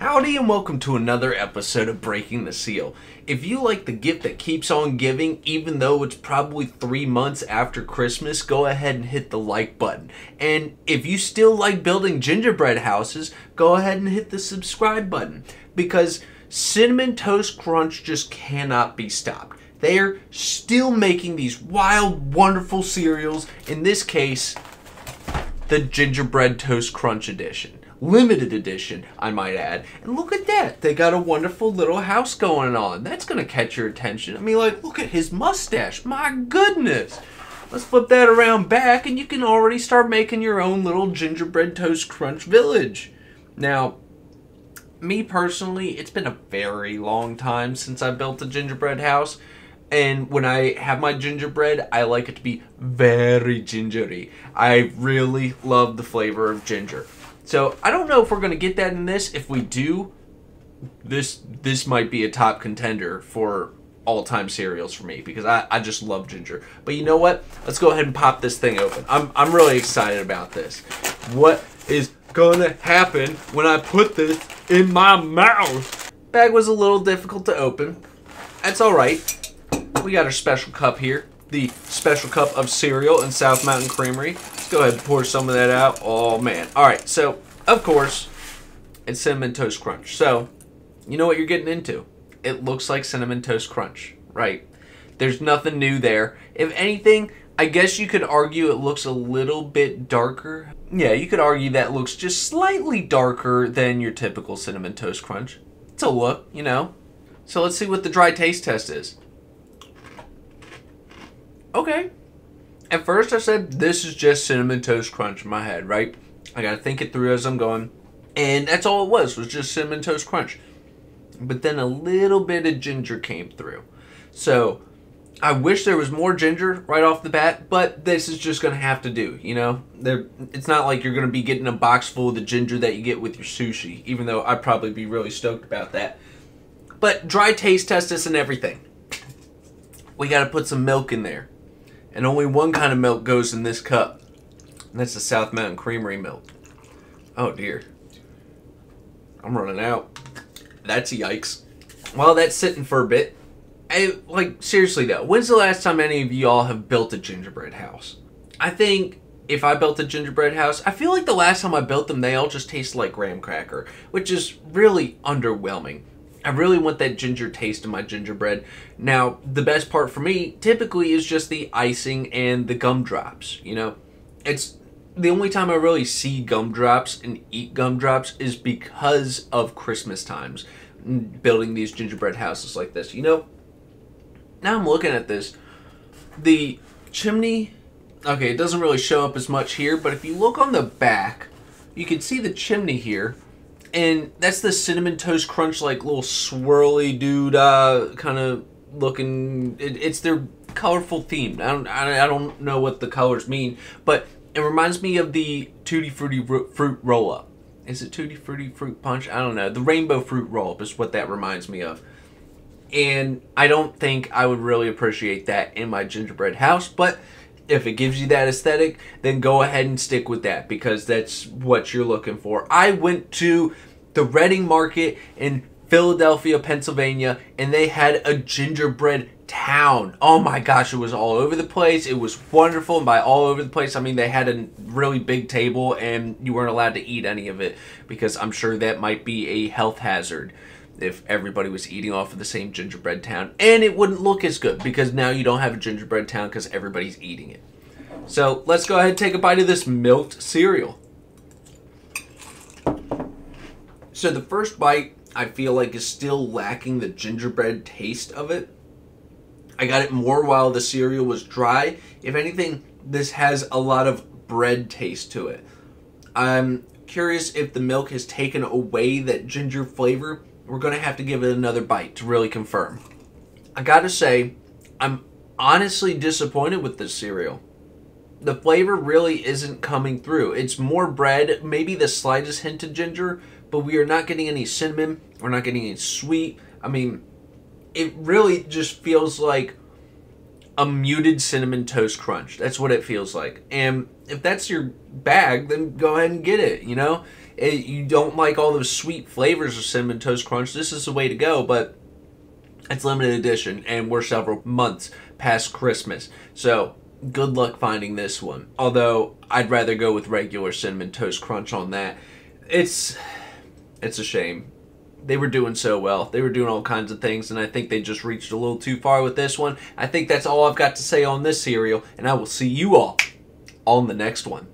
Howdy and welcome to another episode of Breaking the Seal. If you like the gift that keeps on giving, even though it's probably three months after Christmas, go ahead and hit the like button. And if you still like building gingerbread houses, go ahead and hit the subscribe button. Because Cinnamon Toast Crunch just cannot be stopped. They're still making these wild, wonderful cereals. In this case, the Gingerbread Toast Crunch Edition. Limited edition, I might add. And look at that. They got a wonderful little house going on. That's going to catch your attention. I mean, like, look at his mustache. My goodness. Let's flip that around back, and you can already start making your own little Gingerbread Toast Crunch village. Now, me personally, it's been a very long time since I built a gingerbread house. And when I have my gingerbread, I like it to be very gingery. I really love the flavor of ginger. So I don't know if we're gonna get that in this. If we do, this this might be a top contender for all-time cereals for me because I, I just love ginger. But you know what? Let's go ahead and pop this thing open. I'm I'm really excited about this. What is gonna happen when I put this in my mouth? Bag was a little difficult to open. That's alright we got our special cup here. The special cup of cereal in South Mountain Creamery. Go ahead and pour some of that out. Oh, man. All right, so, of course, it's Cinnamon Toast Crunch. So, you know what you're getting into. It looks like Cinnamon Toast Crunch, right? There's nothing new there. If anything, I guess you could argue it looks a little bit darker. Yeah, you could argue that looks just slightly darker than your typical Cinnamon Toast Crunch. It's a look, you know. So let's see what the dry taste test is okay. At first, I said this is just cinnamon toast crunch in my head, right? I gotta think it through as I'm going, and that's all it was was just cinnamon toast crunch. But then a little bit of ginger came through, so I wish there was more ginger right off the bat, but this is just gonna have to do. You know, there. It's not like you're gonna be getting a box full of the ginger that you get with your sushi, even though I'd probably be really stoked about that. But dry taste test this and everything. We gotta put some milk in there and only one kind of milk goes in this cup. And that's the South Mountain Creamery milk. Oh dear. I'm running out. That's yikes. Well, that's sitting for a bit. I, like, seriously though, when's the last time any of y'all have built a gingerbread house? I think if I built a gingerbread house, I feel like the last time I built them, they all just taste like graham cracker, which is really underwhelming. I really want that ginger taste in my gingerbread. Now, the best part for me typically is just the icing and the gumdrops. You know, it's the only time I really see gumdrops and eat gumdrops is because of Christmas times, mm, building these gingerbread houses like this. You know, now I'm looking at this, the chimney. Okay, it doesn't really show up as much here, but if you look on the back, you can see the chimney here and that's the cinnamon toast crunch like little swirly dude uh, kind of looking it, it's their colorful theme I don't, I don't know what the colors mean but it reminds me of the tutti frutti fruit roll up is it tutti frutti fruit punch? I don't know. The rainbow fruit roll up is what that reminds me of. And i don't think i would really appreciate that in my gingerbread house but if it gives you that aesthetic, then go ahead and stick with that because that's what you're looking for. I went to the Reading Market in Philadelphia, Pennsylvania, and they had a gingerbread town. Oh my gosh, it was all over the place. It was wonderful. And by all over the place, I mean they had a really big table and you weren't allowed to eat any of it because I'm sure that might be a health hazard if everybody was eating off of the same gingerbread town. And it wouldn't look as good because now you don't have a gingerbread town because everybody's eating it. So let's go ahead and take a bite of this milked cereal. So the first bite I feel like is still lacking the gingerbread taste of it. I got it more while the cereal was dry. If anything, this has a lot of bread taste to it. I'm curious if the milk has taken away that ginger flavor we're going to have to give it another bite to really confirm. I got to say, I'm honestly disappointed with this cereal. The flavor really isn't coming through. It's more bread, maybe the slightest hint of ginger, but we are not getting any cinnamon. We're not getting any sweet. I mean, it really just feels like a muted cinnamon toast crunch. That's what it feels like. And if that's your bag, then go ahead and get it, you know? it, you don't like all those sweet flavors of cinnamon toast crunch, this is the way to go. But it's limited edition, and we're several months past Christmas, so good luck finding this one. Although I'd rather go with regular cinnamon toast crunch on that. It's it's a shame. They were doing so well. They were doing all kinds of things, and I think they just reached a little too far with this one. I think that's all I've got to say on this cereal, and I will see you all on the next one.